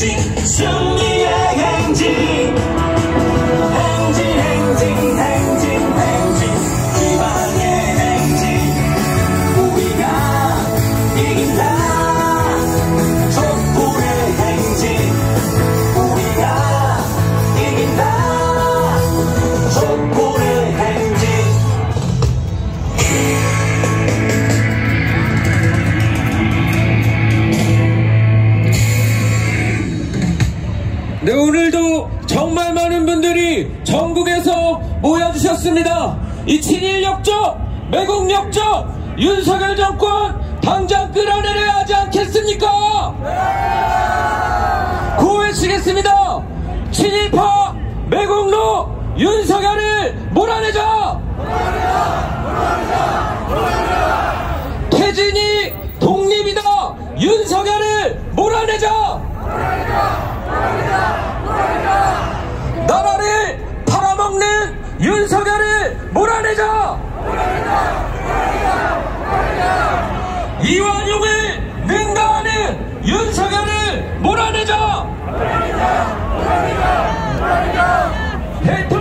행진 이 친일 역적, 매국 역적, 윤석열 정권 당장 끌어내려야 하지 않겠습니까? 구호외치겠습니다. 친일파 매국노 윤석열을 몰아내자! 태진이 독립이다! 윤석열을 몰아내자! 나라를 이완용을 능가하는 윤석열을 몰아내자! 대통령이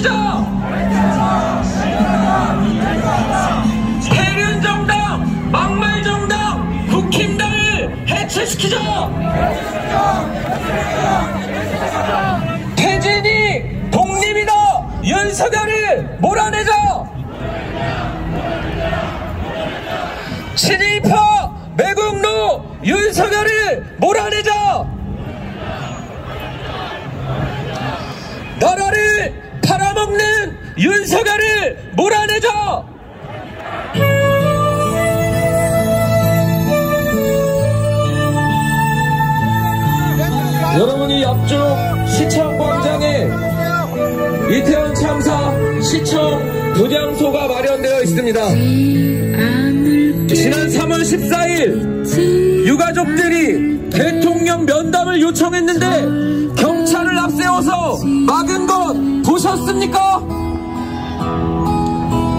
해체시키자! 해륜 정당, 막말 정당, 국힘당을 해체시키자! 태진이 독립이다! 윤석열을 몰아내자! 친일파 매국노 윤석열을 몰아내자! 나라를 팔아먹는 윤석열을 몰아내자! 여러분이 옆쪽 시청 광장에 이태원 참사 시청 분향소가 마련되어 있습니다. 지난 3월 14일 유가족들이 대통령 면담을 요청했는데 경찰을 앞세워서 막은 것 보셨습니까?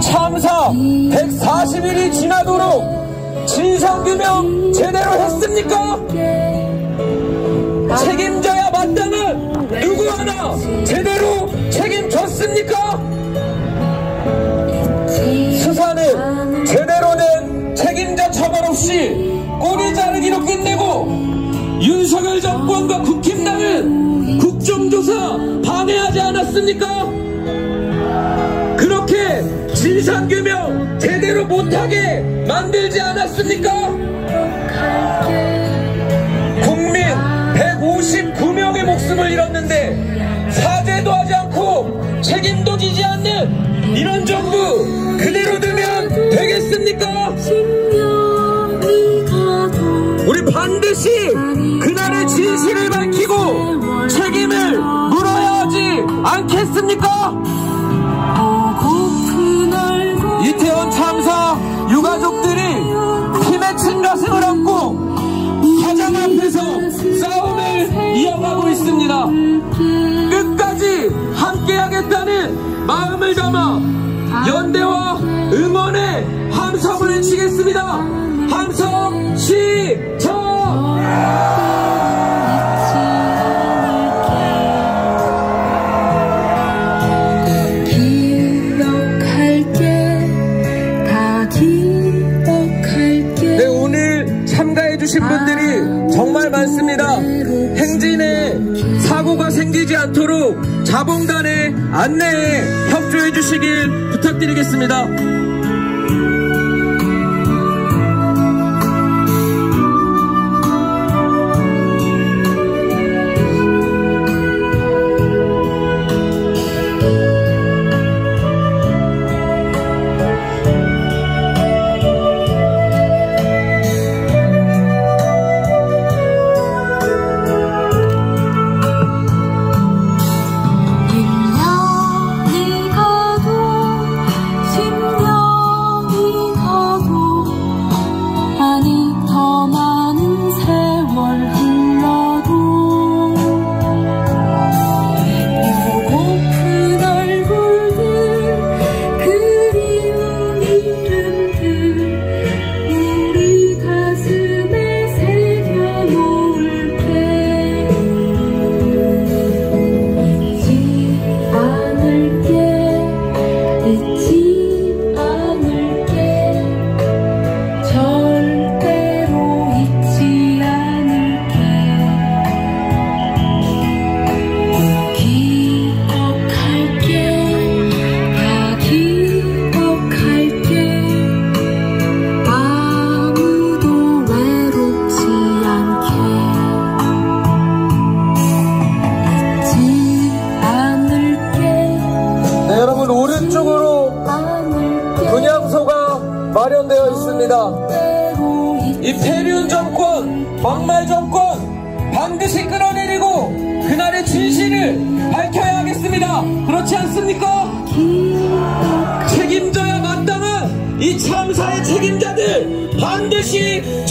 참사 140일이 지나도록 진상규명 제대로 했습니까? 책임져야 마땅한 누구 하나 제대로 않았습니까? 그렇게 진상규명 제대로 못하게 만들지 않았습니까? 국민 159명의 목숨을 잃었는데 사죄도 하지 않고 책임도 지지 않는 이런 정부 그대로 두면 되겠습니까? 우리 반드시 그날의 진실을 밝히고 책임을 않겠습니까? 이태원 참사 유가족들이 힘의 친가슴을 안고 가장 앞에서 싸움을 이어가고 있습니다. 끝까지 함께하겠다는 마음을 담아 연대와 응원의 함성을 외치겠습니다. 부탁드리겠습니다.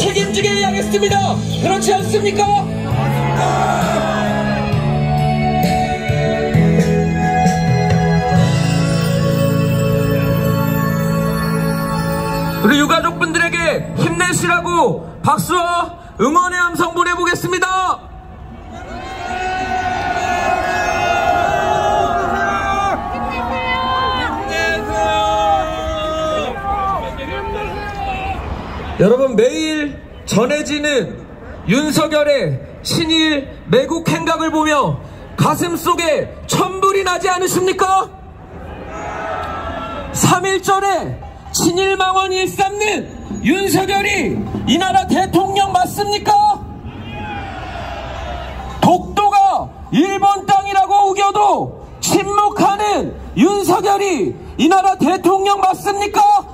책임지게 해야겠습니다. 그렇지 않습니까? 우리 유가족분들에게 힘내시라고 박수와 응원의 함성 보내보겠습니다. 여러분 매일 전해지는 윤석열의 친일 매국 행각을 보며 가슴 속에 천불이 나지 않으십니까? 3일 전에 친일망원 일삼는 윤석열이 이 나라 대통령 맞습니까? 독도가 일본 땅이라고 우겨도 침묵하는 윤석열이 이 나라 대통령 맞습니까?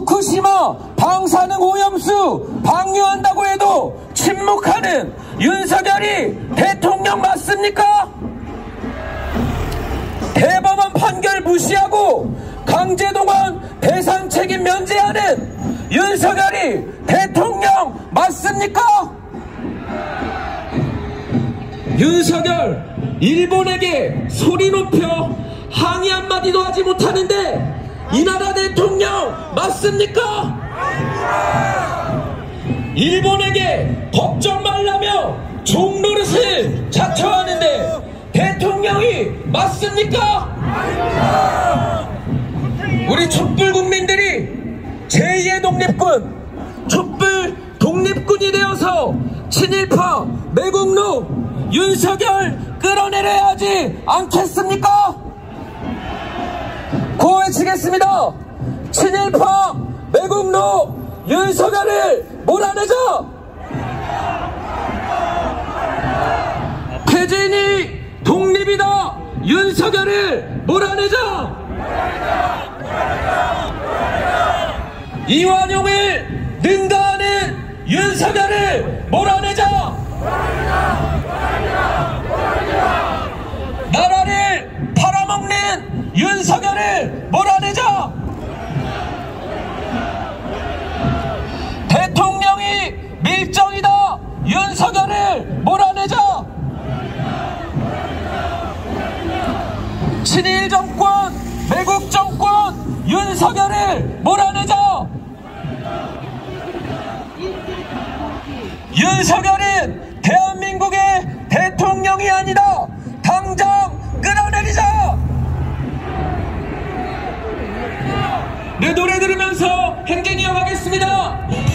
후쿠시마 방사능 오염수 방류한다고 해도 침묵하는 윤석열이 대통령 맞습니까? 대법원 판결 무시하고 강제동원 배상 책임 면제하는 윤석열이 대통령 맞습니까? 윤석열 일본에게 소리 높여 항의 한마디도 하지 못하는데 이 나라 대통령 맞습니까? 일본에게 걱정 말라며 종노릇을 자처하는데 대통령이 맞습니까? 우리 촛불 국민들이 제2의 독립군, 촛불 독립군이 되어서 친일파 매국노 윤석열 끌어내려야 하지 않겠습니까? 고해치겠습니다. 친일파 매국노 윤석열을 몰아내자! 태진이 독립이다! 윤석열을 몰아내자! 이완용을 능가하는 윤석열을 몰아내자! 나라를 윤석열을 몰아내자! 대통령이 밀정이다! 윤석열을 몰아내자! 친일 정권, 매국 정권, 윤석열을 몰아내자! 윤석열은 대한민국의 대통령이 아니다! 당장 끌어내리자! 내 노래 들으면서 행진 이어가겠습니다.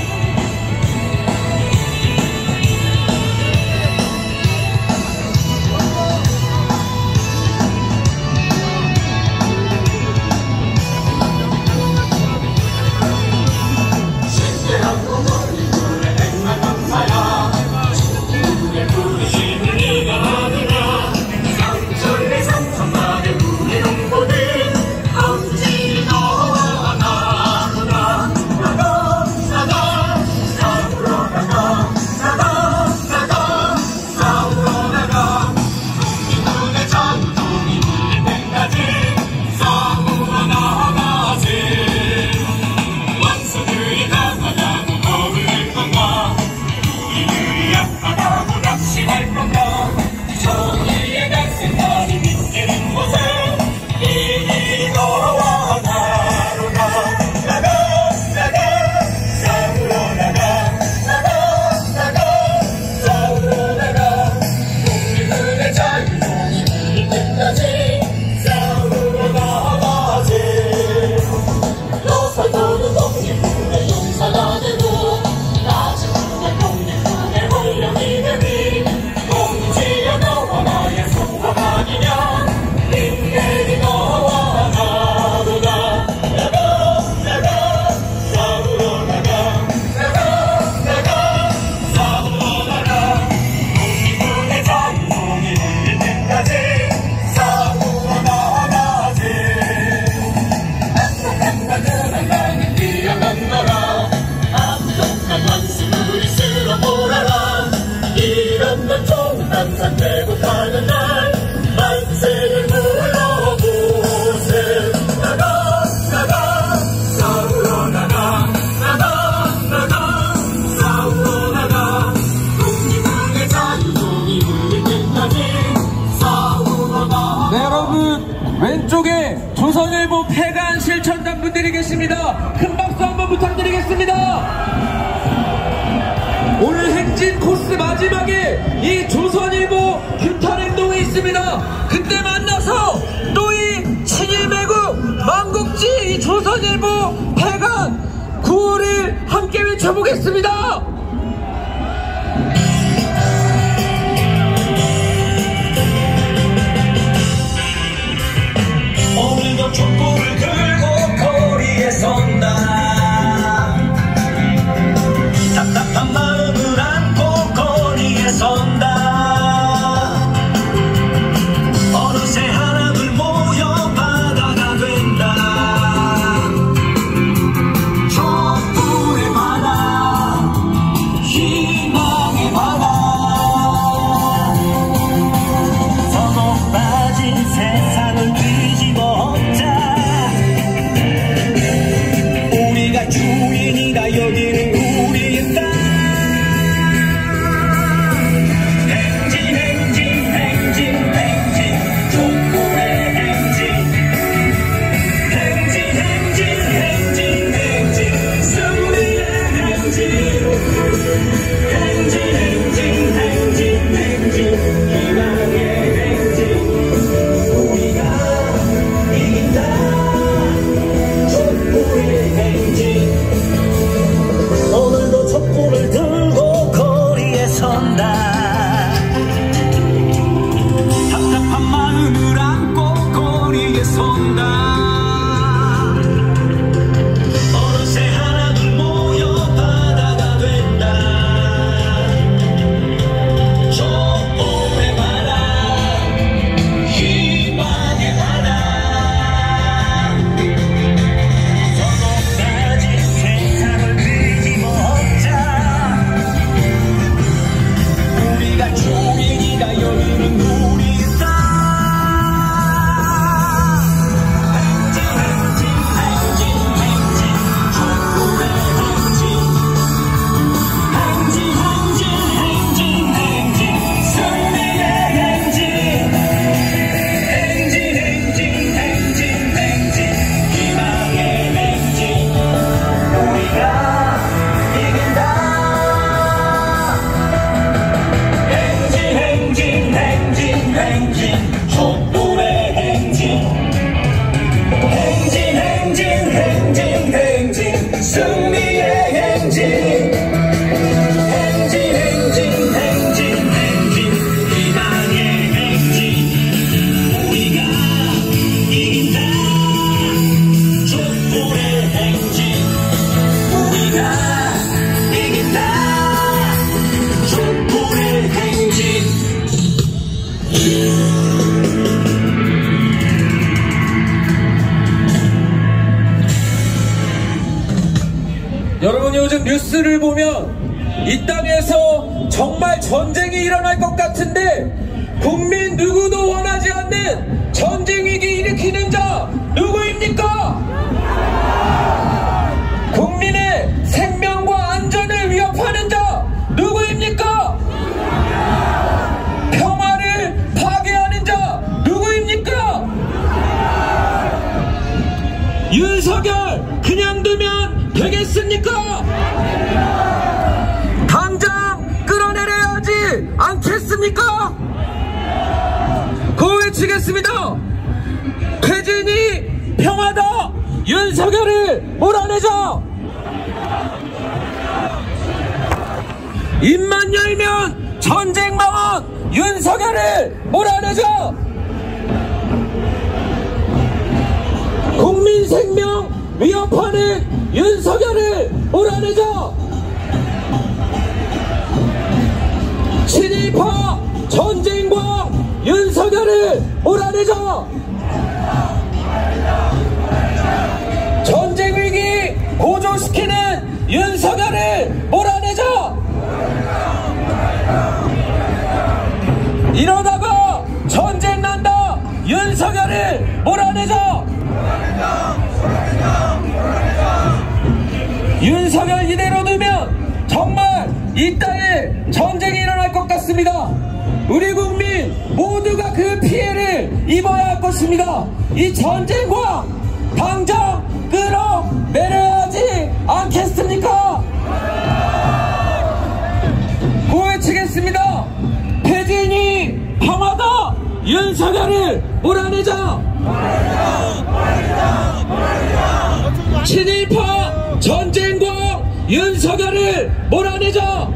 冲 당장 끌어내려야지 않겠습니까? 고외치겠습니다. 태진이 평화다. 윤석열을 몰아내자. 입만 열면 전쟁 망원 윤석열을 몰아내자. 국민 생명 위협하는 윤석열을 몰아내자 친일파 전쟁과 윤석열을 몰아내자 전쟁 위기 고조시키는 윤석열을 몰아내자 이러다가 전쟁 난다! 윤석열을 몰아내자 몰아내자 몰아내자 몰아내자 윤석열 이대로 두면 정말 이 땅에 전쟁이 일어날 것 같습니다. 우리 국민 모두가 그 피해를 입어야 할 것입니다. 이 전쟁과 당장 끌어내려야 하지 않겠습니까? 고해치겠습니다. 태진이 평화다 윤석열을 몰아내자. 친일파 전쟁과 윤석열을 몰아내자.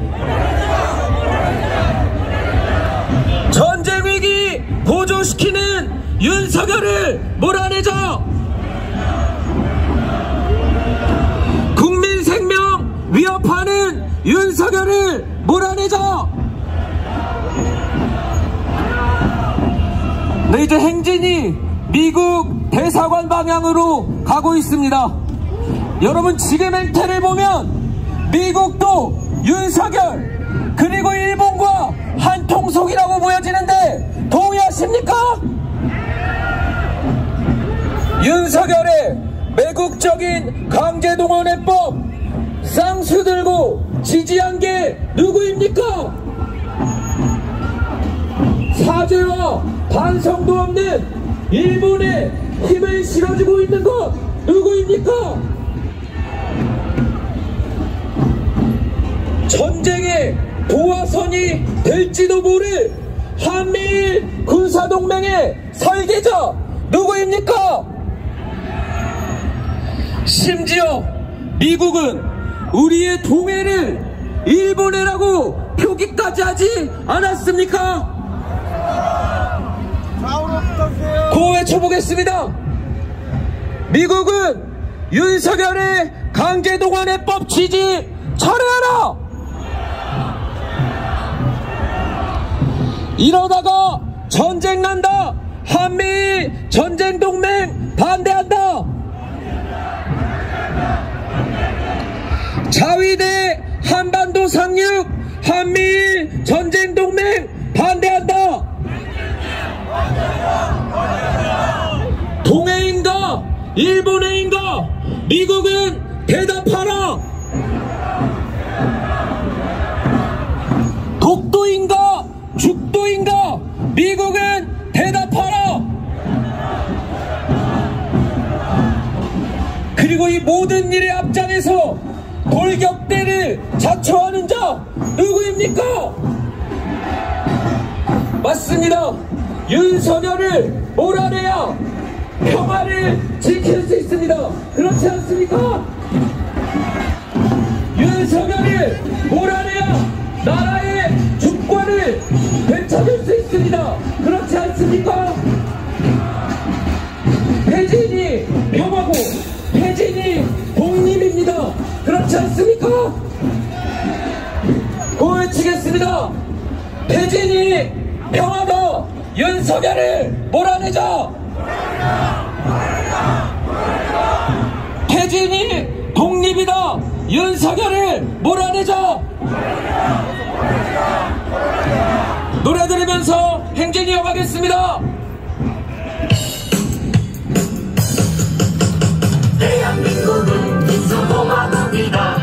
전쟁 위기 보조시키는 윤석열을 몰아내자. 국민 생명 위협하는 윤석열을 몰아내자. 네, 이제 행진이 미국 대사관 방향으로 가고 있습니다. 여러분 지금 행태를 보면 미국도 윤석열 그리고 일본과 한 통속이라고 보여지는데 동의하십니까? 윤석열의 매국적인 강제동원해법 쌍수 들고 지지한 게 누구입니까? 사죄와 반성도 없는 일본에 힘을 실어주고 있는 것 누구입니까? 전쟁의 도화선이 될지도 모를 한미일 군사동맹의 설계자 누구입니까? 심지어 미국은 우리의 동해를 일본해라고 표기까지 하지 않았습니까? 고 외쳐보겠습니다. 미국은 윤석열의 강제동원해법 취지 철회하라! 이러다가 전쟁 난다! 한미 전쟁 동맹 반대한다! 자위대 한반도 상륙 한미일 전쟁 동맹 반대한다! 동해인가 일본해인가 미국은 대답하라 모든 일의 앞장에서 돌격대를 자초하는 자 누구입니까? 맞습니다. 윤석열을 몰아내야 평화를 지킬 수 있습니다. 그렇지 않습니까? 윤석열을 몰아내야 나라의 주권을 되찾을 수 있습니다. 그렇지 않습니까? 혜진이 평화고. 그렇지 않습니까? 고외치겠습니다. 혜진이 평화다 윤석열을 몰아내자 혜진이 독립이다 윤석열을 몰아내자 노래 들으면서 행진이 이어가겠습니다 대한민국 은 민주공화국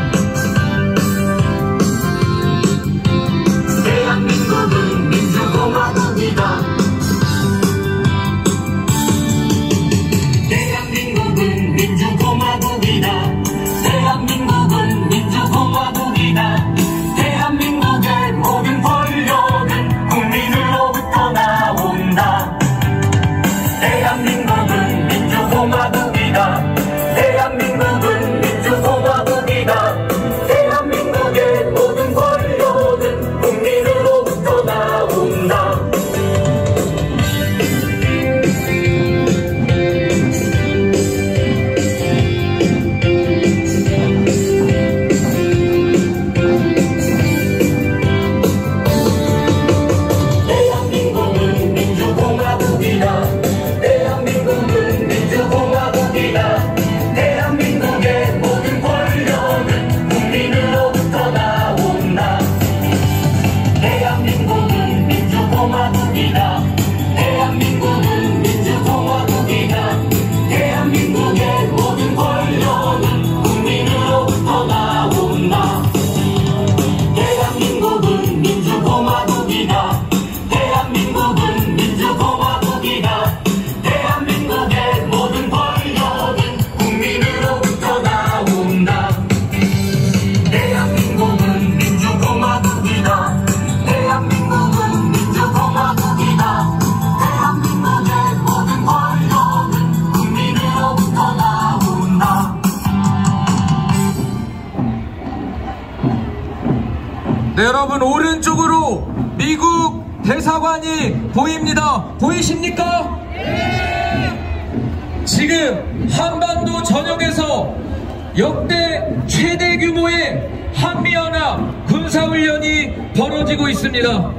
규모의 한미연합 군사훈련이 벌어지고 있습니다.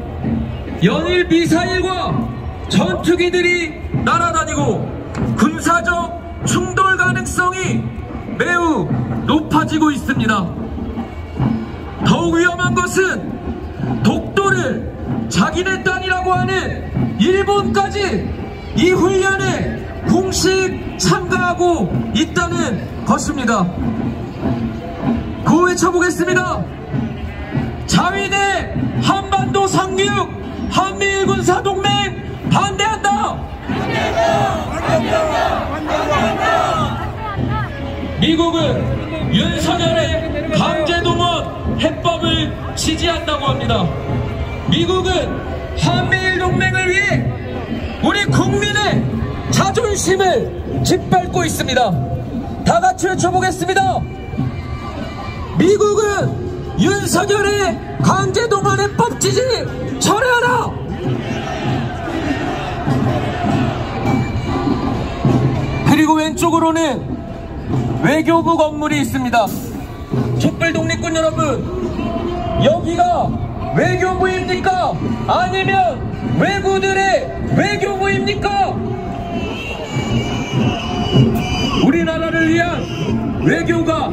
연일 미사일과 전투기들이 날아다니고 군사적 충돌 가능성이 매우 높아지고 있습니다. 더욱 위험한 것은 독도를 자기네 땅이라고 하는 일본까지 이 훈련에 공식 참가하고 있다는 것입니다. 구호 외쳐보겠습니다. 자위대 한반도 상륙 한미일 군사동맹 반대한다! 미국은 윤석열의 강제동원 해법을 지지한다고 합니다. 미국은 한미일 동맹을 위해 우리 국민의 자존심을 짓밟고 있습니다. 다 같이 외쳐보겠습니다. 미국은 윤석열의 강제동원 해법 지지 철회하라! 그리고 왼쪽으로는 외교부 건물이 있습니다. 촛불 독립군 여러분, 여기가 외교부입니까? 아니면 외구들의 외교부입니까? 우리나라를 위한 외교가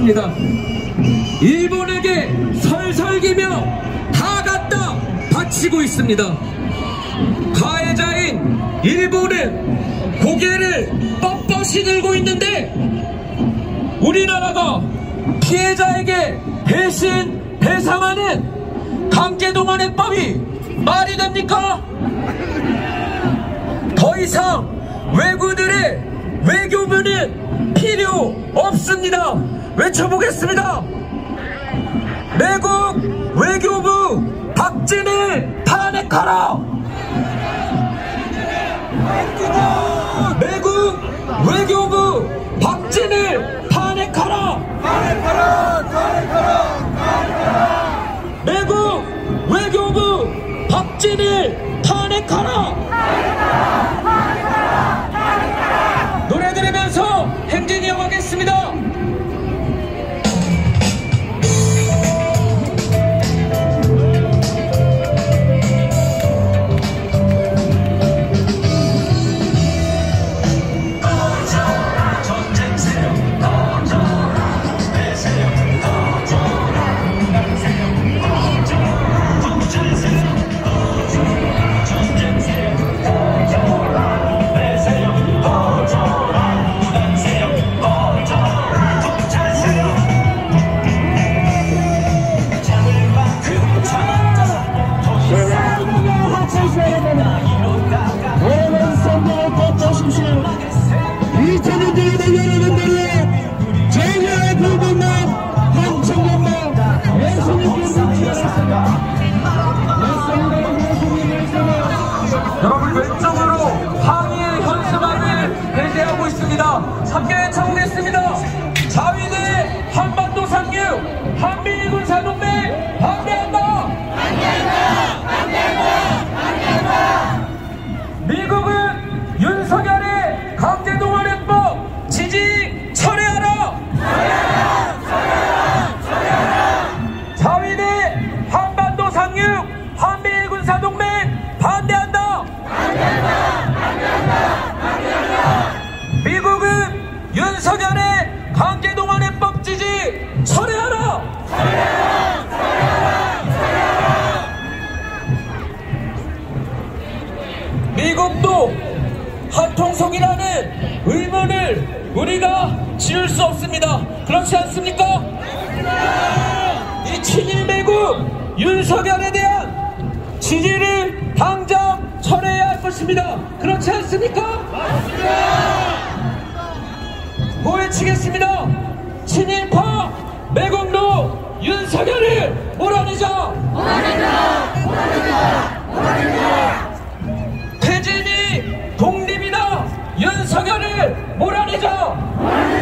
사라졌습니다. 일본에게 설설기며 다 갖다 바치고 있습니다. 가해자인 일본은 고개를 뻣뻣이 들고 있는데 우리나라가 피해자에게 배신 배상하는 강제동원해법이 말이 됩니까? 더 이상 외구들의 외교부는 필요 없습니다. 외쳐보겠습니다. 내국 외교부 박진일 탄핵하라! 내국 외교부 박진일 탄핵하라! 내국 외교부 박진일 탄핵하라! 왼쪽으로 항의의 현수막을 배제하고 있습니다. 함께 외쳐보겠습니다. 자위대 한반도 상륙 한미일 군사동맹 우리가 지울 수 없습니다. 그렇지 않습니까? 이 친일 매국 윤석열에 대한 지지를 당장 철회해야 할 것입니다. 그렇지 않습니까? 보여치겠습니다. 친일파 매국노 윤석열을 몰아내자. 태진이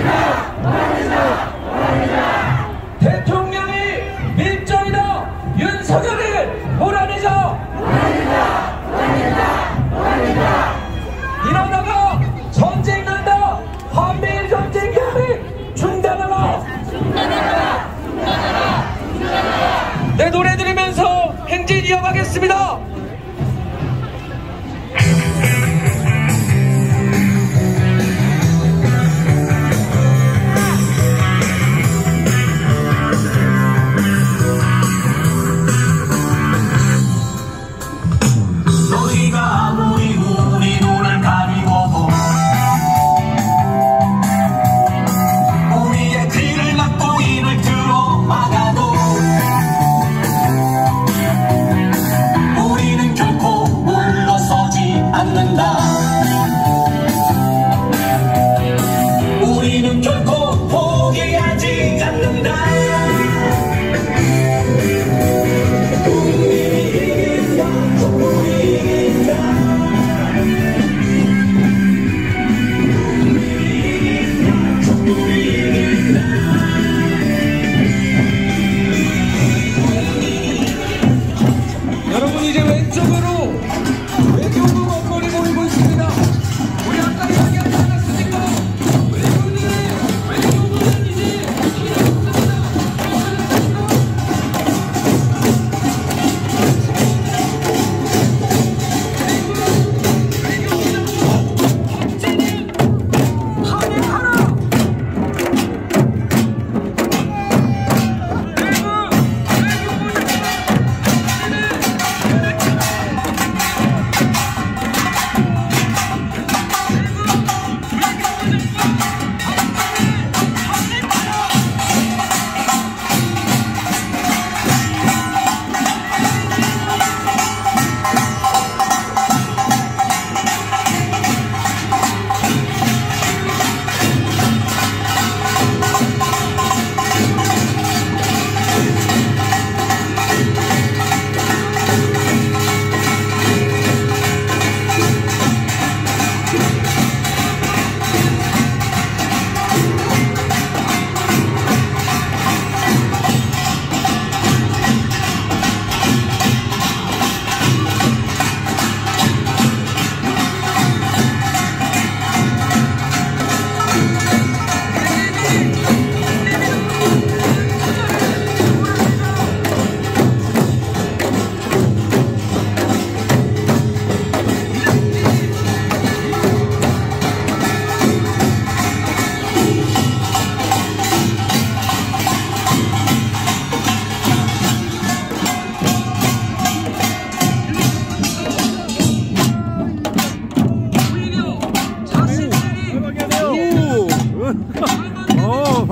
대통령이 밀정이다.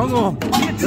어, 반가워. 지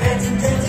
heads and